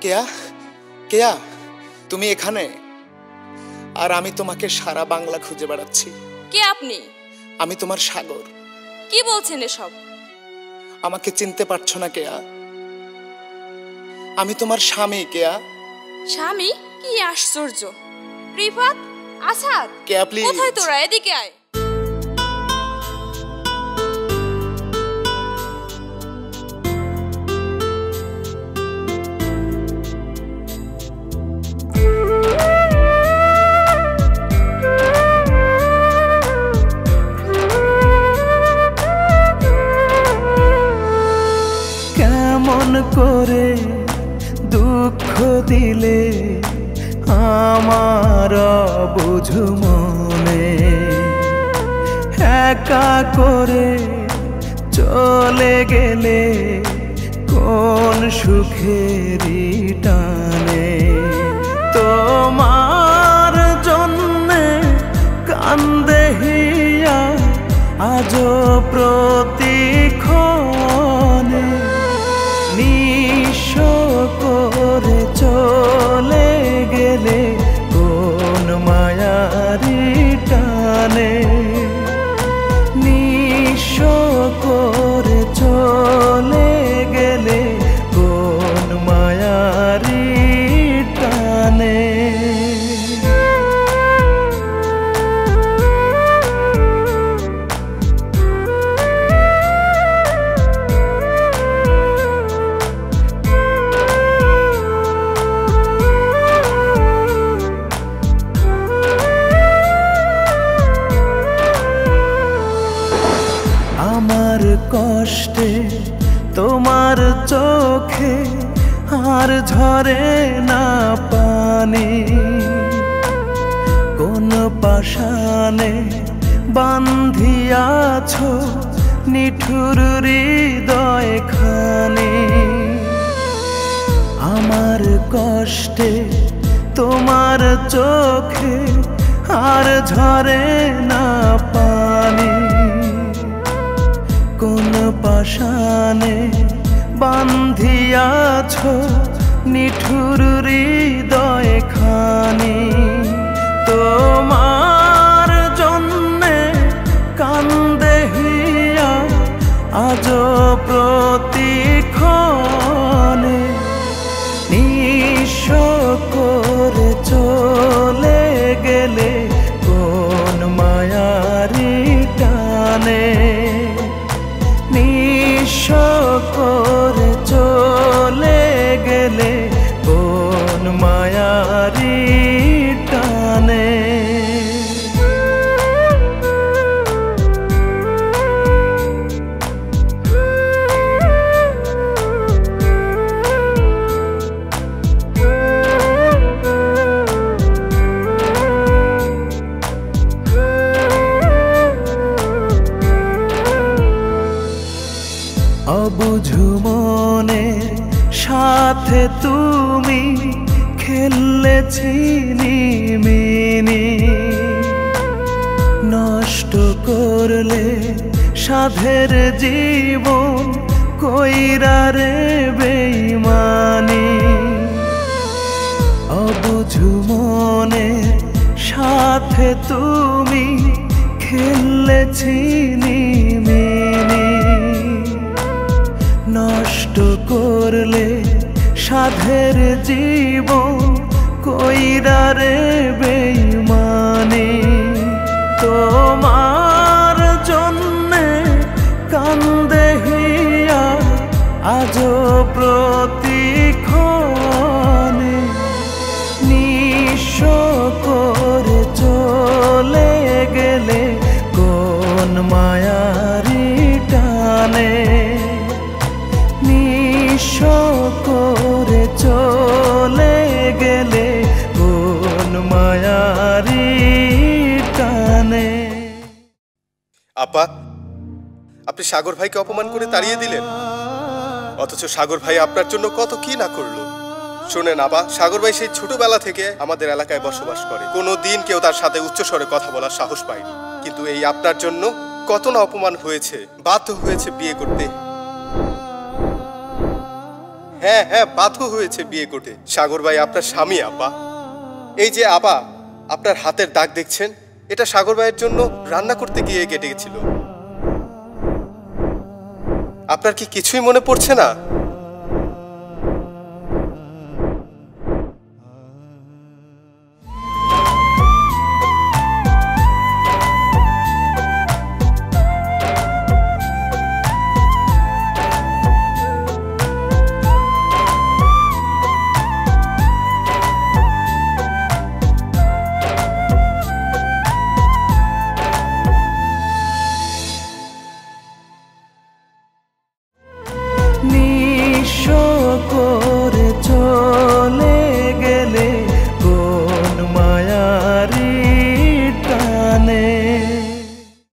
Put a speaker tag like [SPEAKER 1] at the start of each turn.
[SPEAKER 1] কেয়া কেয়া তুমি এখানে? আর আমি তোমাকে সারা বাংলা খুঁজে বেড়াচ্ছি।
[SPEAKER 2] কে আপনি?
[SPEAKER 1] আমি তোমার সাগর।
[SPEAKER 2] কি বলছেন এসব?
[SPEAKER 1] আমাকে চিনতে পারছ না কেয়া। আমি তোমার স্বামী কেয়া।
[SPEAKER 2] স্বামী? কি আশ্চর্য। রিফাত আসাদ
[SPEAKER 1] কেয়া প্লিজ
[SPEAKER 2] কোথায় তোরা? এদিকে আয়।
[SPEAKER 3] করে দুঃখ দিলে আমার বুঝু মনে। একা করে চলে গেলে কোন সুখের টানে। তোমার জন্যে কান্দে হিয়া আজও কষ্টে তোমার চোখে আর ঝরে না পানি। কোন পাশানে বান্ধিয়াছ নিঠুর হৃদয় খানি। আমার কষ্টে তোমার চোখে আর ঝরে না পানি পাশানে বান্ধিয়াছ নিঠুর হৃদয় খানে তোমার কোন মায়ারি টানে। অবুঝু মনে সাথে তুমি খেলেছি মিনি নষ্ট করলে সাধের জীবন কইরা রে অবুঝু মনে সাথে তুমি খেলেছি মিনি নষ্ট করলে সাধের জীবন কইরা রে বেইমানি। তোমার জন্যে কান্দে হিয়া আজও প্রতিক্ষণে নিঃস্ব করে চলে গেলে কোন মায়ারি টানে? নিঃস্ব
[SPEAKER 4] আপা, আপনি সাগর ভাইকে অপমান করে তাড়িয়ে দিলেন। অথচ সাগর ভাই আপনার জন্য কত কি না করল। শোনেন আবা সাগর ভাই সেই ছোটবেলা থেকে আমাদের এলাকায় বসবাস করে। কোনো দিন কেউ তার সাথে উচ্চস্বরে কথা বলার সাহস পায়নি। কিন্তু এই আপনার জন্য কত না অপমান হয়েছে, বাধ্য হয়েছে বিয়ে করতে। হ্যাঁ হ্যাঁ বাধ্য হয়েছে বিয়ে করতে। সাগর ভাই আপনার স্বামী, আপা। এই যে আপা, আপনার হাতের দাগ দেখছেন? এটা সাগর ভাইয়ের জন্য রান্না করতে গিয়ে কেটে গেছিল আপনার কি কিছুই মনে পড়ছে না?